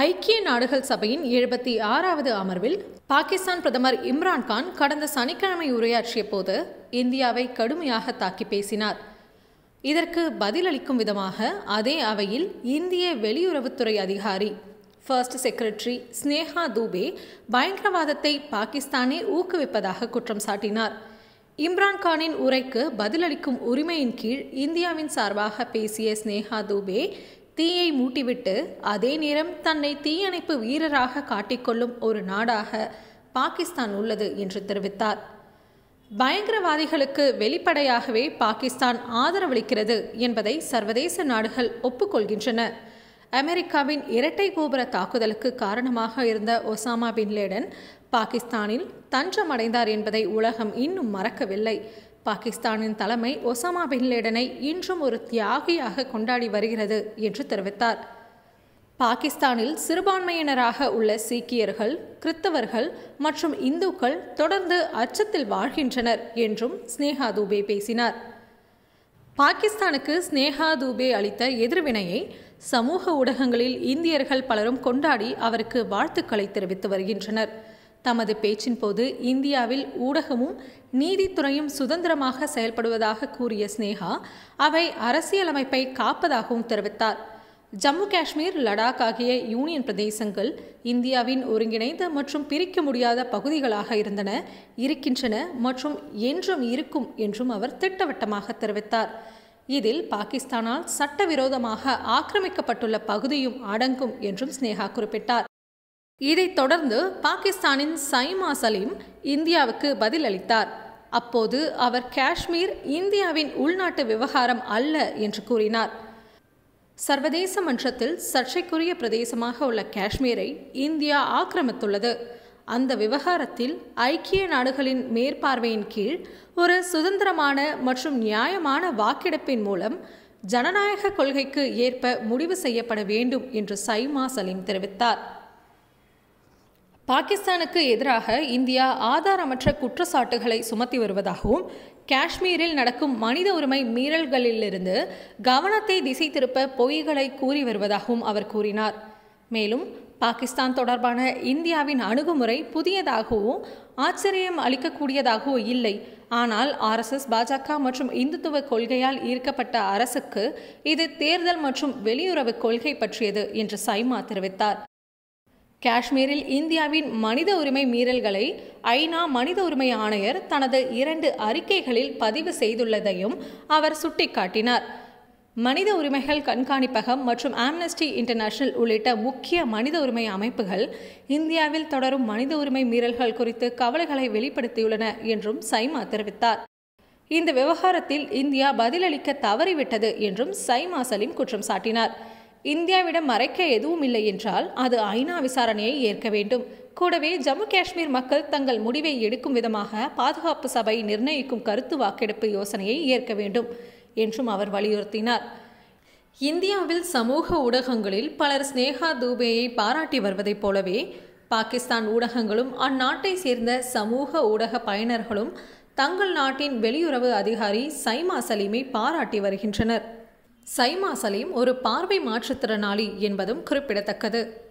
ஐக்கிய நாடுகள் சபையின் எழுபத்தி ஆறாவது அமர்வில் பாகிஸ்தான் பிரதமர் இம்ரான்கான் கடந்த சனிக்கிழமை உரையாற்றிய போது இந்தியாவை கடுமையாக தாக்கி பேசினார். இதற்கு பதிலளிக்கும் விதமாக அதே அவையில் இந்திய வெளியுறவுத்துறை அதிகாரி ஃபர்ஸ்ட் செக்ரட்டரி ஸ்னேஹா தூபே பயங்கரவாதத்தை பாகிஸ்தானே ஊக்குவிப்பதாக குற்றம் சாட்டினார். இம்ரான்கானின் உரைக்கு பதிலளிக்கும் உரிமையின் கீழ் இந்தியாவின் சார்பாக பேசிய ஸ்னேஹா தூபே தீயை மூட்டிவிட்டு அதே நேரம் தன்னை தீயணைப்பு வீரராக காட்டிக்கொள்ளும் ஒரு நாடாக பாகிஸ்தான் உள்ளது என்று தெரிவித்தார். பயங்கரவாதிகளுக்கு வெளிப்படையாகவே பாகிஸ்தான் ஆதரவளிக்கிறது என்பதை சர்வதேச நாடுகள் ஒப்புக்கொள்கின்றன. அமெரிக்காவின் இரட்டை கோபுர தாக்குதலுக்கு காரணமாக இருந்த ஒசாமா பின் லேடன் பாகிஸ்தானில் தஞ்சமடைந்தார் என்பதை உலகம் இன்னும் மறக்கவில்லை. பாகிஸ்தானின் தலைமை ஒசாமா பின் லேடனை இன்றும் ஒரு தியாகியாக கொண்டாடி வருகிறது என்று தெரிவித்தார். பாகிஸ்தானில் சிறுபான்மையினராக உள்ள சீக்கியர்கள் கிறித்தவர்கள் மற்றும் இந்துக்கள் தொடர்ந்து அச்சத்தில் வாழ்கின்றனர் என்றும் ஸ்னேஹா தூபே பேசினார். பாகிஸ்தானுக்கு ஸ்னேஹா தூபே அளித்த எதிர்வினையை சமூக ஊடகங்களில் இந்தியர்கள் பலரும் கொண்டாடி அவருக்கு வாழ்த்துக்களை தெரிவித்து வருகின்றனர். தமது பேச்சின் போது இந்தியாவில் ஊடகமும் நீதித்துறையும் சுதந்திரமாக செயல்படுவதாக கூறிய ஸ்னேகா அவை அரசியலமைப்பை காப்பதாகவும் தெரிவித்தார். ஜம்மு காஷ்மீர் லடாக் ஆகிய யூனியன் பிரதேசங்கள் இந்தியாவின் ஒருங்கிணைந்த மற்றும் பிரிக்க முடியாத பகுதிகளாக இருந்தன இருக்கின்றன மற்றும் என்றும் இருக்கும் என்றும் அவர் திட்டவட்டமாக தெரிவித்தார். இதில் பாகிஸ்தானால் சட்டவிரோதமாக ஆக்கிரமிக்கப்பட்டுள்ள பகுதியும் அடங்கும் என்றும் ஸ்னேகா குறிப்பிட்டார். இதைத் தொடர்ந்து பாகிஸ்தானின் சைமா சலீம் இந்தியாவுக்கு பதிலளித்தார். அப்போது அவர் காஷ்மீர் இந்தியாவின் உள்நாட்டு விவகாரம் அல்ல என்று கூறினார். சர்வதேச மன்றத்தில் சர்ச்சைக்குரிய பிரதேசமாக உள்ள காஷ்மீரை இந்தியா ஆக்கிரமித்துள்ளது. அந்த விவகாரத்தில் ஐக்கிய நாடுகளின் மேற்பார்வையின் கீழ் ஒரு சுதந்திரமான மற்றும் நியாயமான வாக்கெடுப்பின் மூலம் ஜனநாயக கொள்கைக்கு ஏற்ப முடிவு செய்யப்பட வேண்டும் என்று சைமா சலீம் தெரிவித்தார். பாகிஸ்தானுக்கு எதிராக இந்தியா ஆதாரமற்ற குற்றச்சாட்டுகளை சுமத்தி வருவதாகவும் காஷ்மீரில் நடக்கும் மனித உரிமை மீறல்களிலிருந்து கவனத்தை திசை திருப்ப பொய்களை கூறி வருவதாகவும் அவர் கூறினார். மேலும் பாகிஸ்தான் தொடர்பான இந்தியாவின் அணுகுமுறை புதியதாகவும் ஆச்சரியம் அளிக்கக்கூடியதாகவோ இல்லை. ஆனால் ஆர்எஸ்எஸ் பாஜக மற்றும் இந்துத்துவ கொள்கையால் ஈர்க்கப்பட்ட அரசுக்கு இது தேர்தல் மற்றும் வெளியுறவு கொள்கை பற்றியது என்று சைமா தெரிவித்தார். காஷ்மீரில் இந்தியாவின் மனித உரிமை மீறல்களை ஐநா மனித உரிமை ஆணையர் தனது இரண்டு அறிக்கைகளில் பதிவு செய்துள்ளதையும் அவர் சுட்டிக்காட்டினார். மனித உரிமைகள் கண்காணிப்பகம் மற்றும் ஆம்னஸ்டி இன்டர்நேஷனல் உள்ளிட்ட முக்கிய மனித உரிமை அமைப்புகள் இந்தியாவில் தொடரும் மனித உரிமை மீறல்கள் குறித்து கவலைகளை வெளிப்படுத்தியுள்ளன என்றும் சைமா தெரிவித்தார். இந்த விவகாரத்தில் இந்தியா பதிலளிக்க தவறிவிட்டது என்றும் சைமா சலீம் குற்றம் சாட்டினார். இந்தியாவிடம் மறைக்க எதுவும் இல்லை என்றால் அது ஐநா விசாரணையை ஏற்க வேண்டும். கூடவே ஜம்மு காஷ்மீர் மக்கள் தங்கள் முடிவை எடுக்கும் விதமாக பாதுகாப்பு சபை நிர்ணயிக்கும் கருத்து வாக்கெடுப்பு யோசனையை ஏற்க வேண்டும் என்றும் அவர் வலியுறுத்தினார். இந்தியாவில் சமூக ஊடகங்களில் பலர் ஸ்னேகா தூபேயை பாராட்டி வருவதைப் போலவே பாகிஸ்தான் ஊடகங்களும் அந்நாட்டை சேர்ந்த சமூக ஊடக பயனர்களும் தங்கள் நாட்டின் வெளியுறவு அதிகாரி சைமா சலீமை பாராட்டி வருகின்றனர். சைமா சலீம் ஒரு பார்வை மாற்றுத்திறனாளி என்பதும் குறிப்பிடத்தக்கது.